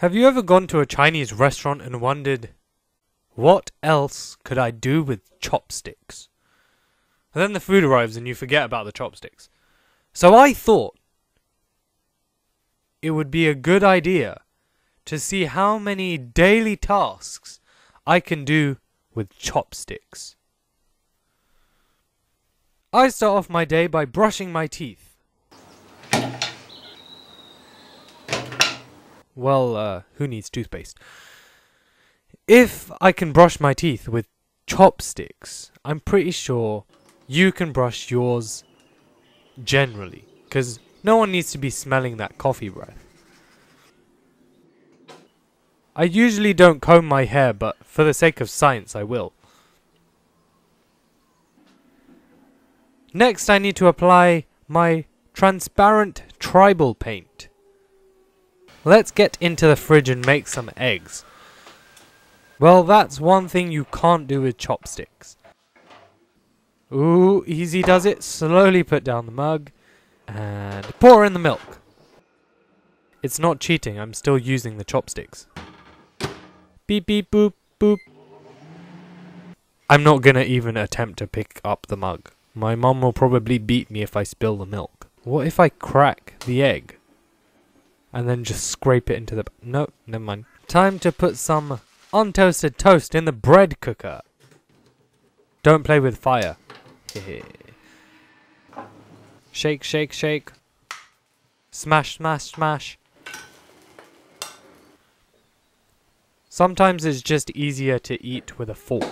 Have you ever gone to a Chinese restaurant and wondered, what else could I do with chopsticks? And then the food arrives and you forget about the chopsticks. So I thought it would be a good idea to see how many daily tasks I can do with chopsticks. I start off my day by brushing my teeth. Well, uh, who needs toothpaste? If I can brush my teeth with chopsticks, I'm pretty sure you can brush yours generally. Because no one needs to be smelling that coffee breath. I usually don't comb my hair, but for the sake of science, I will. Next, I need to apply my transparent tribal paint. Let's get into the fridge and make some eggs. Well, that's one thing you can't do with chopsticks. Ooh, easy does it. Slowly put down the mug and pour in the milk. It's not cheating, I'm still using the chopsticks. Beep beep boop boop. I'm not gonna even attempt to pick up the mug. My mom will probably beat me if I spill the milk. What if I crack the egg? And then just scrape it into the... No, never mind. Time to put some untoasted toast in the bread cooker. Don't play with fire. shake, shake, shake. Smash, smash, smash. Sometimes it's just easier to eat with a fork.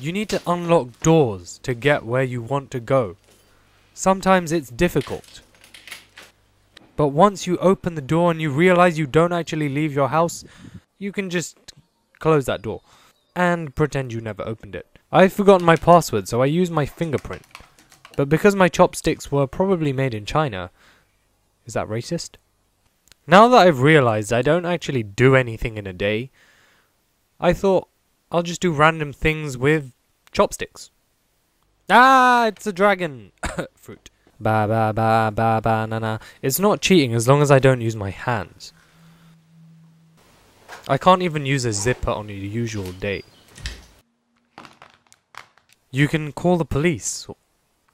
You need to unlock doors to get where you want to go. Sometimes it's difficult. But once you open the door and you realize you don't actually leave your house, you can just close that door and pretend you never opened it. I've forgotten my password, so I use my fingerprint. But because my chopsticks were probably made in China, is that racist? Now that I've realized I don't actually do anything in a day, I thought I'll just do random things with chopsticks. Ah, it's a dragon! Fruit. Ba ba ba ba ba na na. It's not cheating as long as I don't use my hands. I can't even use a zipper on a usual day. You can call the police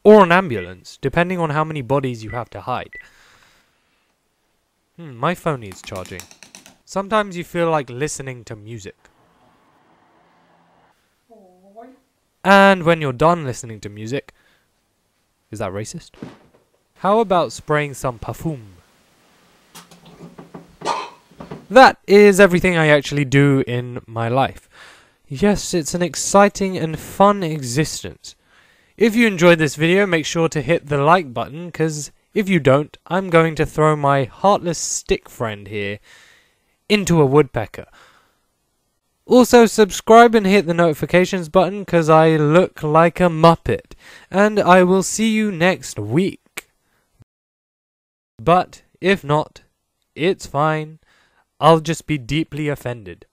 or an ambulance, depending on how many bodies you have to hide. Hmm, my phone needs charging. Sometimes you feel like listening to music. And when you're done listening to music, is that racist? How about spraying some perfume? That is everything I actually do in my life. Yes, it's an exciting and fun existence. If you enjoyed this video, make sure to hit the like button, because if you don't, I'm going to throw my heartless stick friend here into a woodpecker. Also, subscribe and hit the notifications button because I look like a muppet. And I will see you next week. But if not, it's fine. I'll just be deeply offended.